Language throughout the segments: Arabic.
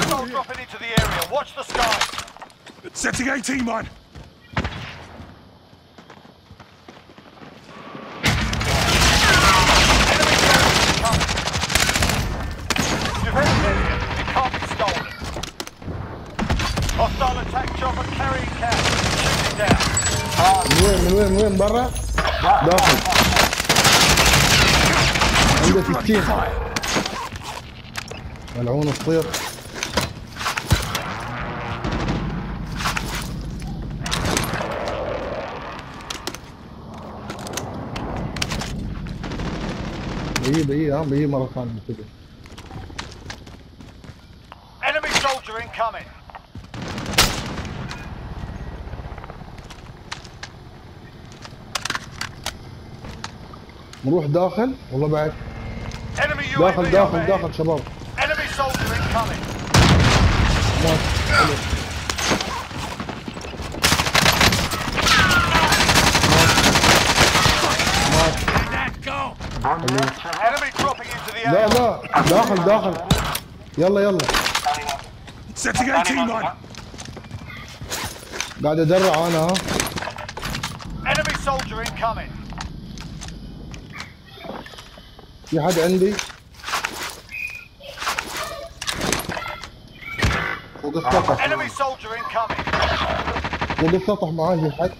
into the area. Watch the skies. Setting 18 mine. Enemy soldiers incoming. You've hit it. It can't be stolen. Hostile attack chopper carrying cash. Shooting down. من وين من وين من وين برا داخل عنده 60 ملعون الصيف بيجي بيجي ها بيجي مرة ثانية كده Enemy soldier incoming. نروح داخل والله بعد داخل داخل. داخل شباب Enemy soldier incoming. مات مات Enemy dropping into the لا. لا داخل داخل يلا يلا Setting 18 mine. قاعد ادرع أنا ها. في حد عندي فوق السطح. فوق السطح معاي في حد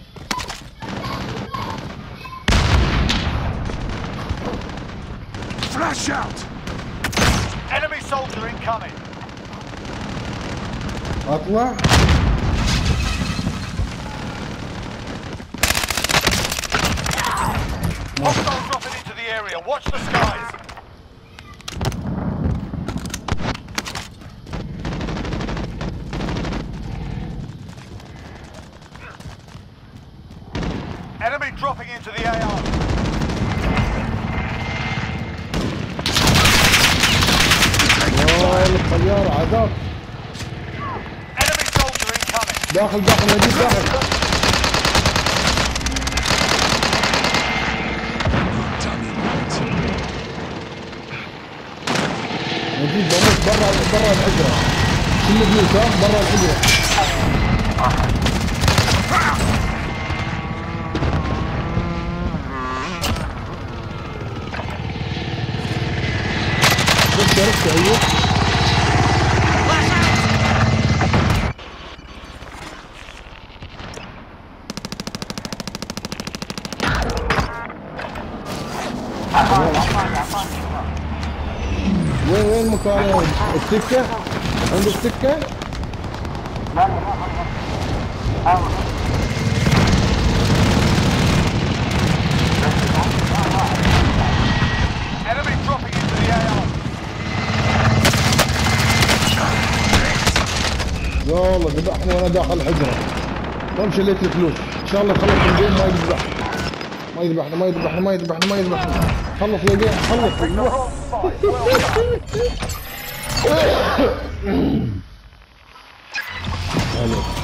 Flash out! Enemy soldier incoming. Atla. Hostile dropping into the area. Watch the skies. Enemy dropping into the AR. يا الطيارة عذاب. داخل داخل نجيب داخل. نجيب بموت برا برا الحجرة. كل ها برا الحجرة. وين وين مكان السكة؟ عند السكة؟ Into the AR. يا والله ذبحني وأنا داخل الحجرة قام شليت الفلوس إن شاء الله خلص الجيم ما يذبح ما يذبحنا ما يذبحنا ما يذبحنا ما يذبحنا خلص يا جيم خلص.